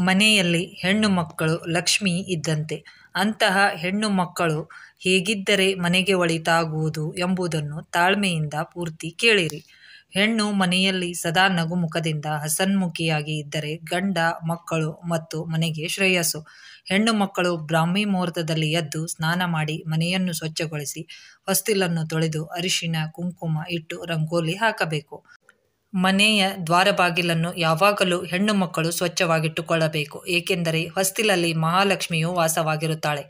ಮನೆಯಲ್ಲಿ ಹೆಣ್ಣು ಮಕ್ಕಳು ಲಕ್ಷ್ಮಿ ಇದ್ದಂತೆ. ಅಂತಹ ಹೆಣ್ಣು ಮಕ್ಕಳು ಹೇಗಿದ್ದರೆ ಮನೆಗೆ ಒಳಿತಾಗುವುದು ಎಂಬುದನ್ನು ತಾಳ್ಮೆಯಿಂದ ಪೂರ್ತಿ ಕೇಳಿರಿ. ಹೆಣ್ಣು ಮನೆಯಲ್ಲಿ ಸದಾ ನಗುಮುಖದಿಂದ ಹಸನ್ಮುಖಿಯಾಗಿ ಇದ್ದರೆ ಗಂಡ, ಮಕ್ಕಳು ಮತ್ತು ಮನೆಗೆ ಶ್ರೇಯಸ್ಸು. ಹೆಣ್ಣು ಮಕ್ಕಳು ಬ್ರಾಹ್ಮಿ ಮುಹೂರ್ತದಲ್ಲಿ ಎದ್ದು ಸ್ನಾನ ಮಾಡಿ ಮನೆಯನ್ನು ಸ್ವಚ್ಛಗೊಳಿಸಿ ಹೊಸ್ತಿಲನ್ನು ತೊಳೆದು ಅರಿಶಿನ, ಕುಂಕುಮ ಇಟ್ಟು ರಂಗೋಲಿ ಹಾಕಬೇಕು. ಮನೆಯ ದ್ವಾರಬಾಗಿಲನ್ನು ಯಾವಾಗಲೂ ಹೆಣ್ಣು ಮಕ್ಕಳು ಸ್ವಚ್ಛವಾಗಿಟ್ಟುಕೊಳ್ಳಬೇಕು. ಏಕೆಂದರೆ ಹೊಸ್ತಿಲಲ್ಲಿ ಮಹಾಲಕ್ಷ್ಮಿಯು ವಾಸವಾಗಿರುತ್ತಾಳೆ.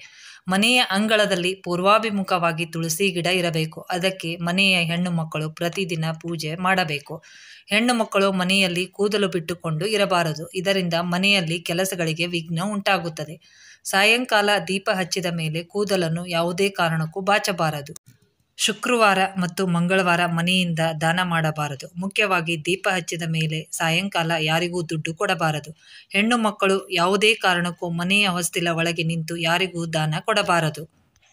ಮನೆಯ ಅಂಗಳದಲ್ಲಿ ಪೂರ್ವಾಭಿಮುಖವಾಗಿ ತುಳಸಿ ಗಿಡ ಇರಬೇಕು. ಅದಕ್ಕೆ ಮನೆಯ ಹೆಣ್ಣು ಮಕ್ಕಳು ಪ್ರತಿದಿನ ಪೂಜೆ ಮಾಡಬೇಕು. ಹೆಣ್ಣು ಮಕ್ಕಳು ಮನೆಯಲ್ಲಿ ಕೂದಲು ಬಿಟ್ಟುಕೊಂಡು ಇರಬಾರದು. ಇದರಿಂದ ಮನೆಯಲ್ಲಿ ಕೆಲಸಗಳಿಗೆ ವಿಘ್ನ ಉಂಟಾಗುತ್ತದೆ. ಸಾಯಂಕಾಲ ದೀಪ ಹಚ್ಚಿದ ಮೇಲೆ ಕೂದಲನ್ನು ಯಾವುದೇ ಕಾರಣಕ್ಕೂ ಬಾಚಬಾರದು. ಶುಕ್ರವಾರ ಮತ್ತು ಮಂಗಳವಾರ ಮನೆಯಿಂದ ದಾನ ಮಾಡಬಾರದು. ಮುಖ್ಯವಾಗಿ ದೀಪ ಹಚ್ಚಿದ ಮೇಲೆ ಸಾಯಂಕಾಲ ಯಾರಿಗೂ ದುಡ್ಡು ಕೊಡಬಾರದು. ಹೆಣ್ಣು ಮಕ್ಕಳು ಯಾವುದೇ ಕಾರಣಕ್ಕೂ ಮನೆಯ ಹೊಸ್ತಿಲ ಒಳಗೆ ನಿಂತು ಯಾರಿಗೂ ದಾನ ಕೊಡಬಾರದು.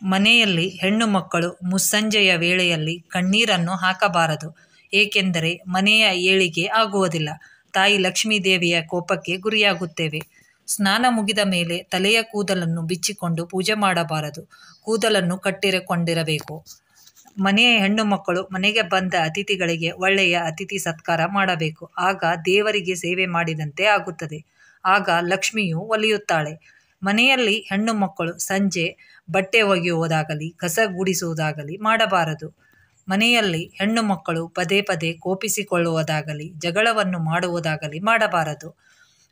ಮನೆಯಲ್ಲಿ ಹೆಣ್ಣು ಮಕ್ಕಳು ಮುಸ್ಸಂಜೆಯ ವೇಳೆಯಲ್ಲಿ ಕಣ್ಣೀರನ್ನು ಹಾಕಬಾರದು. ಏಕೆಂದರೆ ಮನೆಯ ಏಳಿಗೆ ಆಗುವುದಿಲ್ಲ. ತಾಯಿ ಲಕ್ಷ್ಮೀದೇವಿಯ ಕೋಪಕ್ಕೆ ಗುರಿಯಾಗುತ್ತೇವೆ. ಸ್ನಾನ ಮುಗಿದ ಮೇಲೆ ತಲೆಯ ಕೂದಲನ್ನು ಬಿಚ್ಚಿಕೊಂಡು ಪೂಜೆ ಮಾಡಬಾರದು. ಕೂದಲನ್ನು ಕಟ್ಟಿಕೊಂಡಿರಬೇಕು. ಮನೆಯ ಹೆಣ್ಣು ಮಕ್ಕಳು ಮನೆಗೆ ಬಂದ ಅತಿಥಿಗಳಿಗೆ ಒಳ್ಳೆಯ ಅತಿಥಿ ಸತ್ಕಾರ ಮಾಡಬೇಕು. ಆಗ ದೇವರಿಗೆ ಸೇವೆ ಮಾಡಿದಂತೆ ಆಗುತ್ತದೆ. ಆಗ ಲಕ್ಷ್ಮಿಯು ಒಲಿಯುತ್ತಾಳೆ. ಮನೆಯಲ್ಲಿ ಹೆಣ್ಣು ಮಕ್ಕಳು ಸಂಜೆ ಬಟ್ಟೆ ಒಗೆಯುವುದಾಗಲಿ, ಕಸ ಗುಡಿಸುವುದಾಗಲಿ ಮಾಡಬಾರದು. ಮನೆಯಲ್ಲಿ ಹೆಣ್ಣು ಮಕ್ಕಳು ಪದೇ ಪದೇ ಕೋಪಿಸಿಕೊಳ್ಳುವುದಾಗಲಿ, ಜಗಳವನ್ನು ಮಾಡುವುದಾಗಲಿ ಮಾಡಬಾರದು.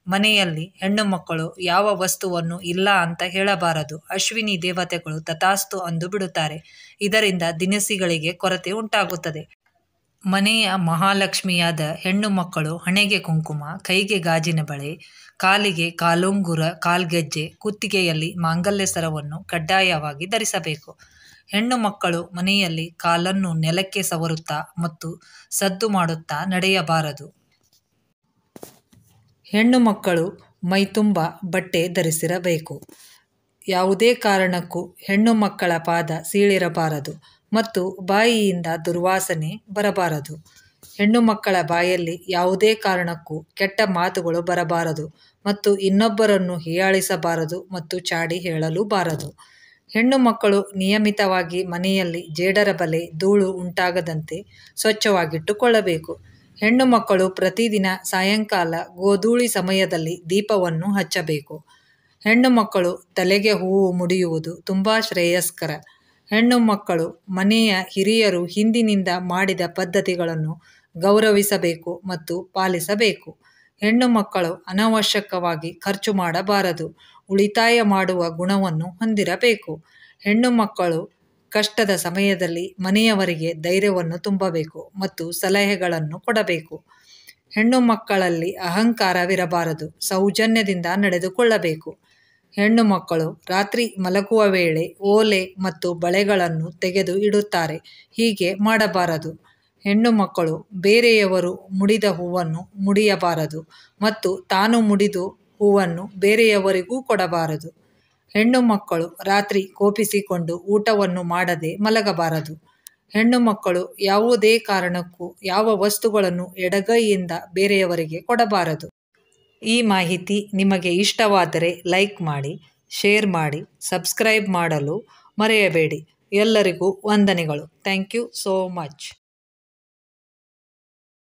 ಮನೆಯಲ್ಲಿ ಹೆಣ್ಣು ಮಕ್ಕಳು ಯಾವ ವಸ್ತುವನ್ನು ಇಲ್ಲ ಅಂತ ಹೇಳಬಾರದು. ಅಶ್ವಿನಿ ದೇವತೆಗಳು ತಥಾಸ್ತು ಅಂದು ಬಿಡುತ್ತಾರೆ. ಇದರಿಂದ ದಿನಸಿಗಳಿಗೆ ಕೊರತೆ ಉಂಟಾಗುತ್ತದೆ. ಮನೆಯ ಮಹಾಲಕ್ಷ್ಮಿಯಾದ ಹೆಣ್ಣು ಮಕ್ಕಳು ಹಣೆಗೆ ಕುಂಕುಮ, ಕೈಗೆ ಗಾಜಿನ ಬಳೆ, ಕಾಲಿಗೆ ಕಾಲುಂಗುರ, ಕಾಲ್ಗೆಜ್ಜೆ, ಕುತ್ತಿಗೆಯಲ್ಲಿ ಮಾಂಗಲ್ಯ ಸರವನ್ನು ಕಡ್ಡಾಯವಾಗಿ ಧರಿಸಬೇಕು. ಹೆಣ್ಣು ಮಕ್ಕಳು ಮನೆಯಲ್ಲಿ ಕಾಲನ್ನು ನೆಲಕ್ಕೆ ಸವರುತ್ತಾ ಮತ್ತು ಸದ್ದು ಮಾಡುತ್ತಾ ನಡೆಯಬಾರದು. ಹೆಣ್ಣು ಮಕ್ಕಳು ಮೈತುಂಬ ಬಟ್ಟೆ ಧರಿಸಿರಬೇಕು. ಯಾವುದೇ ಕಾರಣಕ್ಕೂ ಹೆಣ್ಣು ಮಕ್ಕಳ ಪಾದ ಸೀಳಿರಬಾರದು ಮತ್ತು ಬಾಯಿಯಿಂದ ದುರ್ವಾಸನೆ ಬರಬಾರದು. ಹೆಣ್ಣು ಮಕ್ಕಳ ಬಾಯಲ್ಲಿ ಯಾವುದೇ ಕಾರಣಕ್ಕೂ ಕೆಟ್ಟ ಮಾತುಗಳು ಬರಬಾರದು ಮತ್ತು ಇನ್ನೊಬ್ಬರನ್ನು ಹೀಯಾಳಿಸಬಾರದು ಮತ್ತು ಚಾಡಿ ಹೇಳಲು ಬಾರದು. ಹೆಣ್ಣು ಮಕ್ಕಳು ನಿಯಮಿತವಾಗಿ ಮನೆಯಲ್ಲಿ ಜೇಡರ ಬಲೆ, ಧೂಳು ಉಂಟಾಗದಂತೆ ಸ್ವಚ್ಛವಾಗಿಟ್ಟುಕೊಳ್ಳಬೇಕು. ಹೆಣ್ಣು ಮಕ್ಕಳು ಪ್ರತಿದಿನ ಸಾಯಂಕಾಲ ಗೋಧೂಳಿ ಸಮಯದಲ್ಲಿ ದೀಪವನ್ನು ಹಚ್ಚಬೇಕು. ಹೆಣ್ಣು ಮಕ್ಕಳು ತಲೆಗೆ ಹೂವು ಮುಡಿಯುವುದು ತುಂಬ ಶ್ರೇಯಸ್ಕರ. ಹೆಣ್ಣು ಮಕ್ಕಳು ಮನೆಯ ಹಿರಿಯರು ಹಿಂದಿನಿಂದ ಮಾಡಿದ ಪದ್ಧತಿಗಳನ್ನು ಗೌರವಿಸಬೇಕು ಮತ್ತು ಪಾಲಿಸಬೇಕು. ಹೆಣ್ಣು ಮಕ್ಕಳು ಅನವಶ್ಯಕವಾಗಿ ಖರ್ಚು ಮಾಡಬಾರದು. ಉಳಿತಾಯ ಮಾಡುವ ಗುಣವನ್ನು ಹೊಂದಿರಬೇಕು. ಹೆಣ್ಣು ಮಕ್ಕಳು ಕಷ್ಟದ ಸಮಯದಲ್ಲಿ ಮನೆಯವರಿಗೆ ಧೈರ್ಯವನ್ನು ತುಂಬಬೇಕು ಮತ್ತು ಸಲಹೆಗಳನ್ನು ಕೊಡಬೇಕು. ಹೆಣ್ಣು ಮಕ್ಕಳಲ್ಲಿ ಅಹಂಕಾರವಿರಬಾರದು. ಸೌಜನ್ಯದಿಂದ ನಡೆದುಕೊಳ್ಳಬೇಕು. ಹೆಣ್ಣು ಮಕ್ಕಳು ರಾತ್ರಿ ಮಲಗುವ ವೇಳೆ ಓಲೆ ಮತ್ತು ಬಳೆಗಳನ್ನು ತೆಗೆದು ಇಡುತ್ತಾರೆ. ಹೀಗೆ ಮಾಡಬಾರದು. ಹೆಣ್ಣು ಮಕ್ಕಳು ಬೇರೆಯವರು ಮುಡಿದ ಹೂವನ್ನು ಮುಡಿಯಬಾರದು ಮತ್ತು ತಾನು ಮುಡಿದು ಹೂವನ್ನು ಬೇರೆಯವರಿಗೂ ಕೊಡಬಾರದು. ಹೆಣ್ಣು ಮಕ್ಕಳು ರಾತ್ರಿ ಕೋಪಿಸಿಕೊಂಡು ಊಟವನ್ನು ಮಾಡದೆ ಮಲಗಬಾರದು. ಹೆಣ್ಣು ಮಕ್ಕಳು ಯಾವುದೇ ಕಾರಣಕ್ಕೂ ಯಾವ ವಸ್ತುಗಳನ್ನು ಎಡಗೈಯಿಂದ ಬೇರೆಯವರಿಗೆ ಕೊಡಬಾರದು. ಈ ಮಾಹಿತಿ ನಿಮಗೆ ಇಷ್ಟವಾದರೆ ಲೈಕ್ ಮಾಡಿ, ಶೇರ್ ಮಾಡಿ, ಸಬ್ಸ್ಕ್ರೈಬ್ ಮಾಡಲು ಮರೆಯಬೇಡಿ. ಎಲ್ಲರಿಗೂ ವಂದನೆಗಳು. Thank you so much.